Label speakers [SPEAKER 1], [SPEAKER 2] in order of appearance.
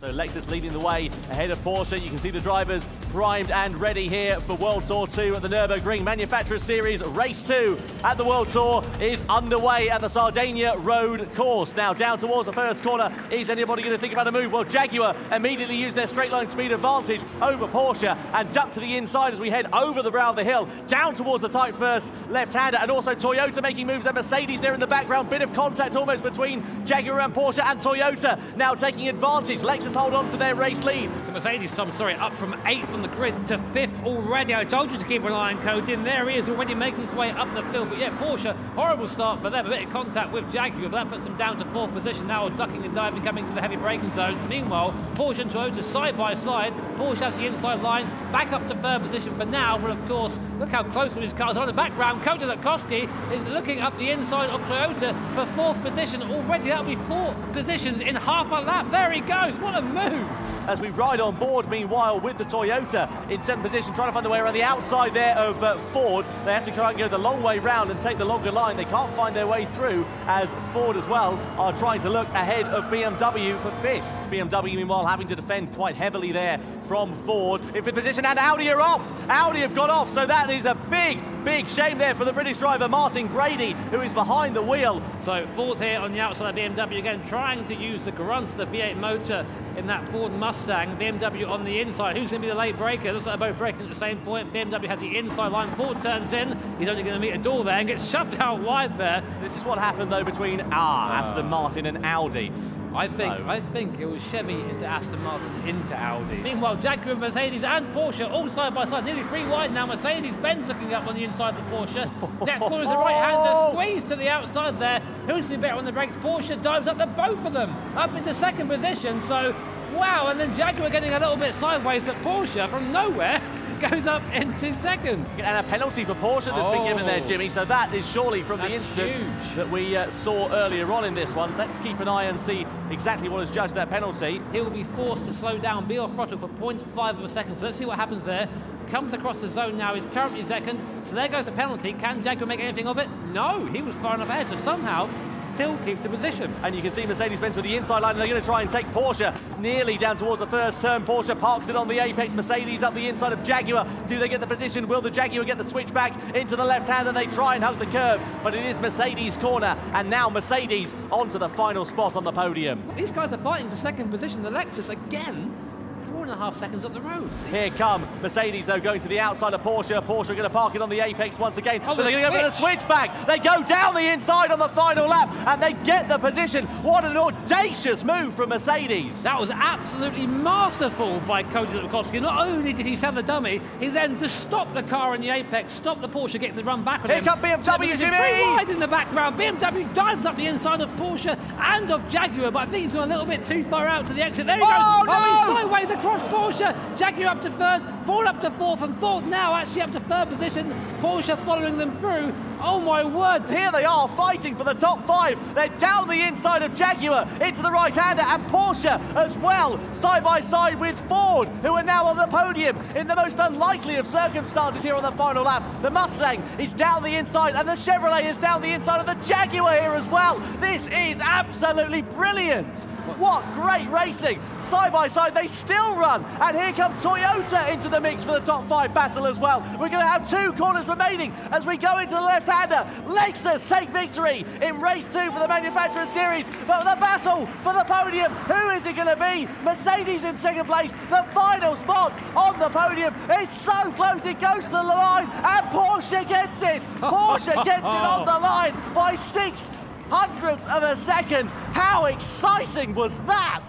[SPEAKER 1] So Lexus leading the way ahead of Porsche. You can see the drivers primed and ready here for World Tour 2 at the Nürburgring Manufacturers Series. Race 2 at the World Tour is underway at the Sardinia Road course. Now down towards the first corner. Is anybody going to think about a move? Well, Jaguar immediately use their straight line speed advantage over Porsche and duck to the inside as we head over the brow of the hill, down towards the tight first left-hander, and also Toyota making moves and Mercedes there in the background. Bit of contact almost between Jaguar and Porsche and Toyota now taking advantage. Lexus hold on to their race lead.
[SPEAKER 2] So Mercedes, Tom, sorry, up from eighth on the grid to fifth already. I told you to keep an eye on Cody, and there he is already making his way up the field. But yeah, Porsche, horrible start for them. A bit of contact with Jaguar, but that puts them down to fourth position now, ducking and diving, coming to the heavy braking zone. Meanwhile, Porsche and Toyota side by side. Porsche has the inside line, back up to third position for now. But of course, look how close one his cars are in the background. Cody Latkovski is looking up the inside of Toyota for fourth position. Already that'll be four positions in half a lap. There he goes. What a move!
[SPEAKER 1] As we ride on board, meanwhile, with the Toyota in second position, trying to find the way around the outside there of uh, Ford. They have to try and go the long way round and take the longer line. They can't find their way through as Ford as well are trying to look ahead of BMW for fifth. BMW, meanwhile, having to defend quite heavily there from Ford. In fifth position, and Audi are off. Audi have got off, so that is a big, big shame there for the British driver, Martin Grady, who is behind the wheel.
[SPEAKER 2] So Ford here on the outside of BMW again, trying to use the grunt of the V8 motor in that Ford Mustang. BMW on the inside. Who's going to be the late breaker? Looks like they're both braking at the same point. BMW has the inside line. Ford turns in. He's only going to meet a door there and gets shoved out wide there.
[SPEAKER 1] This is what happened, though, between ah, Aston Martin and Audi.
[SPEAKER 2] I think. I think it was Chevy into Aston Martin into Audi. Meanwhile, Jaguar, Mercedes and Porsche all side by side, nearly three wide now. Mercedes, Benz looking up on the inside of the Porsche. Next corner is the right-hander, squeeze to the outside there. Who's the better on the brakes? Porsche dives up to both of them, up into second position. So, wow, and then Jaguar getting a little bit sideways, but Porsche from nowhere goes up into second.
[SPEAKER 1] And a penalty for Porsche that's oh. been given there, Jimmy. So that is surely from that's the incident huge. that we uh, saw earlier on in this one. Let's keep an eye and see exactly what has judged that penalty.
[SPEAKER 2] He will be forced to slow down, be off throttle for 0.5 of a second. So let's see what happens there. Comes across the zone now, is currently second. So there goes the penalty. Can Jaguar make anything of it? No, he was far enough ahead. So somehow still keeps the position.
[SPEAKER 1] And you can see Mercedes-Benz with the inside line, and they're going to try and take Porsche nearly down towards the first turn. Porsche parks it on the apex. Mercedes up the inside of Jaguar. Do they get the position? Will the Jaguar get the switch back into the left hand? And they try and hug the curb, but it is Mercedes' corner. And now Mercedes onto the final spot on the podium.
[SPEAKER 2] These guys are fighting for second position. The Lexus again four and a half seconds up the road.
[SPEAKER 1] Here come Mercedes, though, going to the outside of Porsche. Porsche are going to park it on the apex once again. Oh, but they're going to go for the switchback. They go down the inside on the final lap, and they get the position. What an audacious move from Mercedes.
[SPEAKER 2] That was absolutely masterful by Cody Latkovski. Not only did he send the dummy, he then just stopped the car in the apex, stopped the Porsche getting the run back on
[SPEAKER 1] Here
[SPEAKER 2] him.
[SPEAKER 1] Here comes BMW, Jimmy!
[SPEAKER 2] Wide in the background. BMW dives up the inside of Porsche and of Jaguar, but I think he's gone a little bit too far out to the exit. There he
[SPEAKER 1] oh,
[SPEAKER 2] goes.
[SPEAKER 1] No! Oh,
[SPEAKER 2] he's sideways across Porsche. Jaguar up to third, Ford up to fourth, and Ford now actually up to third position. Porsche following them through. Oh my word!
[SPEAKER 1] Here they are fighting for the top five. They're down the inside of Jaguar into the right-hander and Porsche as well, side by side with Ford, who are now on the podium in the most unlikely of circumstances here on the final lap. The Mustang is down the inside and the Chevrolet is down the inside of the Jaguar here as well. This is absolutely brilliant. What great racing! Side by side, they still run. And here comes Toyota into the mix for the top five battle as well. We're going to have two corners remaining as we go into the left-hander. Lexus take victory in race two for the Manufacturer Series. But the battle for the podium, who is it going to be? Mercedes in second place, the final spot on the podium. It's so close, it goes to the line, and Porsche gets it. Porsche gets it on the line by six hundredths of a second. How exciting was that?